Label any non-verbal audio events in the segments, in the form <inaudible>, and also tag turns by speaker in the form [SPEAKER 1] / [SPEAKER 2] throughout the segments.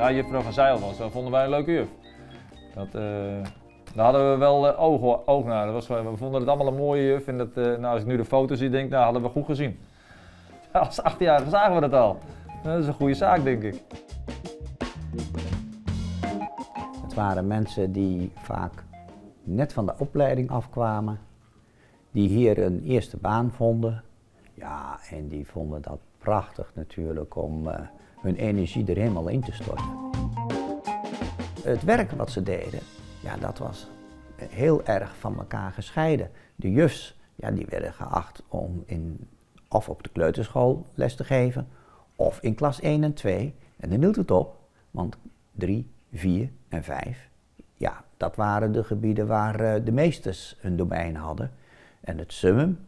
[SPEAKER 1] Ja, juffrouw van Zeil was, dat vonden wij een leuke juf. Dat, eh, daar hadden we wel eh, oog, oog naar. Dat was, we vonden het allemaal een mooie juf. En eh, nou, als ik nu de foto's zie, denk ik, nou, hadden we goed gezien. <laughs> Als 18 jaar zagen we dat al. Dat is een goede zaak, denk ik.
[SPEAKER 2] Het waren mensen die vaak net van de opleiding afkwamen, die hier een eerste baan vonden. Ja, en die vonden dat prachtig natuurlijk om eh, hun energie er helemaal in te storten. Het werk wat ze deden, ja, dat was heel erg van elkaar gescheiden. De jufs, ja, die werden geacht om in, of op de kleuterschool les te geven, of in klas 1 en 2. En dan hield het op, want 3, 4 en 5, ja, dat waren de gebieden waar eh, de meesters hun domein hadden. En het summum,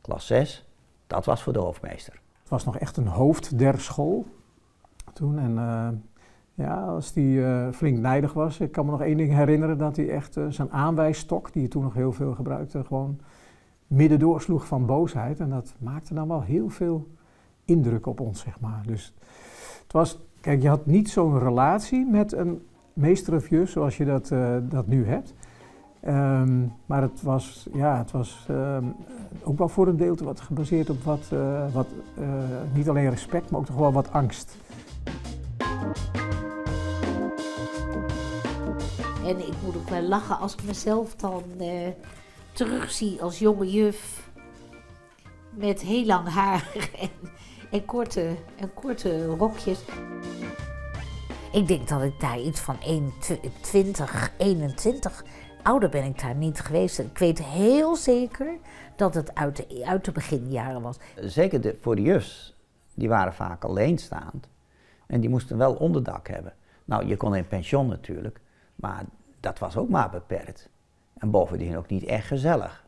[SPEAKER 2] klas 6, dat was voor de hoofdmeester.
[SPEAKER 3] Het was nog echt een hoofd toen. En eh, ja, als die eh, flink nijdig was. Ik kan me nog één ding herinneren, dat hij echt zijn aanwijsstok, die je toen nog heel veel gebruikte, gewoon midden doorsloeg van boosheid. En dat maakte dan wel heel veel indruk op ons, zeg maar. Dus het was, kijk, je had niet zo'n relatie met een meester of juf zoals je dat, uh, dat nu hebt. Um, maar het was, ja, het was um, ook wel voor een deel wat gebaseerd op wat, wat niet alleen respect, maar ook toch wel wat angst.
[SPEAKER 4] En ik moet ook wel lachen als ik mezelf dan terugzie als jonge juf met heel lang haar <laughs> en, en, korte, en korte rokjes. Ik denk dat ik daar iets van 21, 21, ouder ben ik daar niet geweest. Ik weet heel zeker dat het uit de, uit de beginjaren was.
[SPEAKER 2] Zeker de, voor de jufs, die waren vaak alleenstaand. En die moesten wel onderdak hebben. Nou, je kon in pension natuurlijk, maar dat was ook maar beperkt. En bovendien ook niet echt gezellig.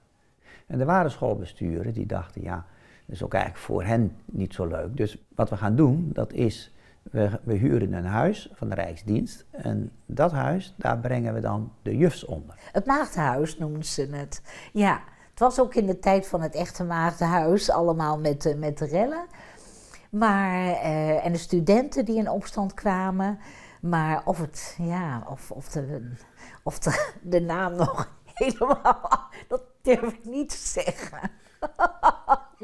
[SPEAKER 2] En er waren schoolbesturen die dachten, ja, dat is ook eigenlijk voor hen niet zo leuk. Dus wat we gaan doen, dat is we, we, huren een huis van de Rijksdienst en dat huis, daar brengen we dan de jufs onder.
[SPEAKER 4] Het maagdenhuis noemen ze het. Ja, het was ook in de tijd van het echte maagdenhuis, allemaal met, met rellen. Maar, uh, en de studenten die in opstand kwamen. Maar of, het, ja, of, of, de, of de, naam nog <laughs> helemaal, dat durf ik niet te zeggen.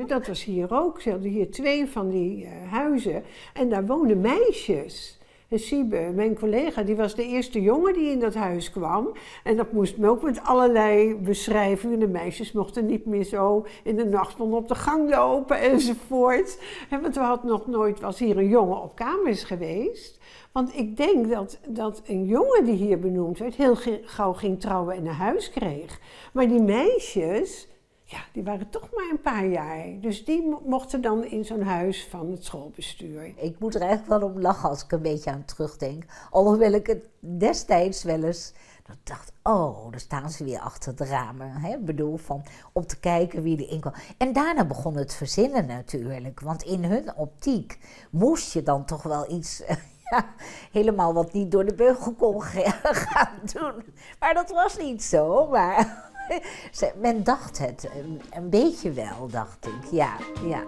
[SPEAKER 5] Dat was hier ook. Ze hadden hier twee van die uh, huizen. En daar woonden meisjes. En Siebe, mijn collega, die was de eerste jongen die in dat huis kwam. En dat moest me ook met allerlei beschrijvingen. De meisjes mochten niet meer zo in de nacht op de gang lopen <laughs> enzovoort. En want we hadden nog nooit, was hier een jongen op kamers geweest. Want ik denk dat, dat een jongen die hier benoemd werd, heel gauw ging trouwen en een huis kreeg. Maar die meisjes, ja, die waren toch maar een paar jaar. Dus die mochten dan in zo'n huis van het schoolbestuur.
[SPEAKER 4] Ik moet er eigenlijk wel om lachen als ik een beetje aan terugdenk. Alhoewel ik het destijds wel eens dat dacht, oh, daar staan ze weer achter de ramen. Hè? Bedoel, van, om te kijken wie erin kwam. En daarna begon het verzinnen natuurlijk. Want in hun optiek moest je dan toch wel iets... <laughs> Ja, helemaal wat niet door de beugel kon <laughs> gaan doen. Maar dat was niet zo. Maar Men dacht het een beetje wel, dacht ik. Ja, ja.